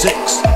six,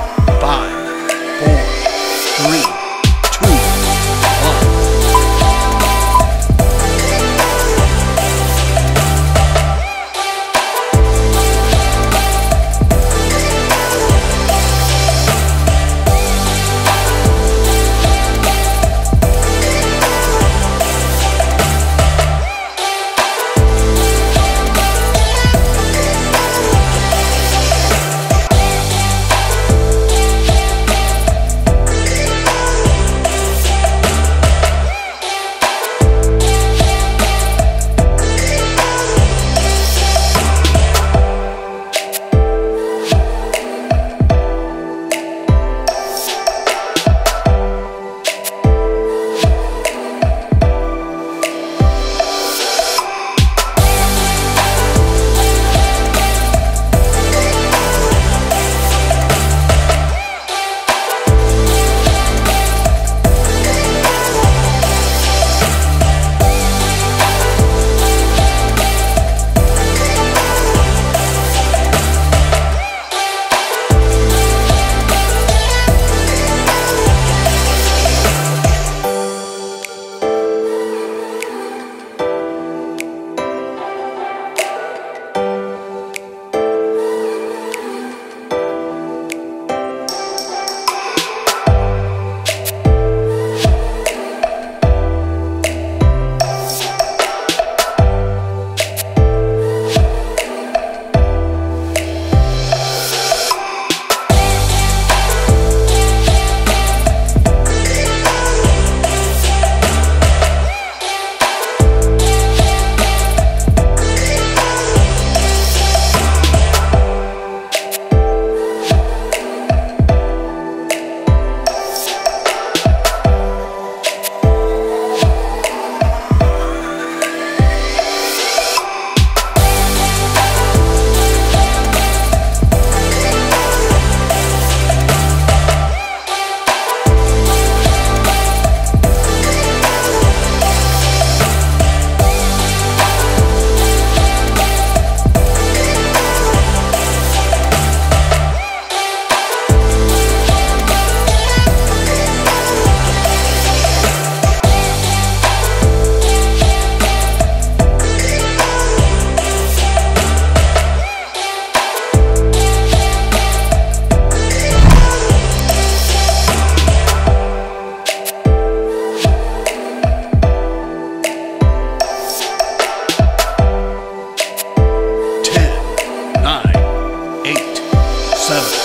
seven,